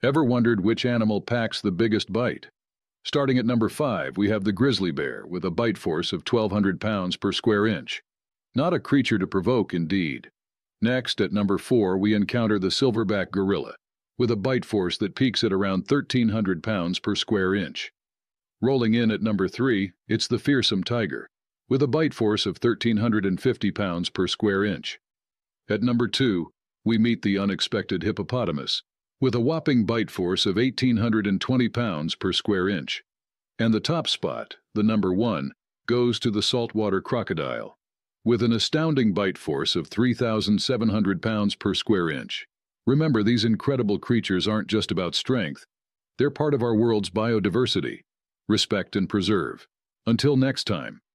Ever wondered which animal packs the biggest bite? Starting at number 5, we have the grizzly bear with a bite force of 1200 pounds per square inch. Not a creature to provoke, indeed. Next, at number 4, we encounter the silverback gorilla with a bite force that peaks at around 1300 pounds per square inch. Rolling in at number 3, it's the fearsome tiger with a bite force of 1350 pounds per square inch. At number 2, we meet the unexpected hippopotamus with a whopping bite force of 1820 pounds per square inch. And the top spot, the number 1, goes to the saltwater crocodile with an astounding bite force of 3,700 pounds per square inch. Remember, these incredible creatures aren't just about strength, they're part of our world's biodiversity. Respect and preserve. Until next time.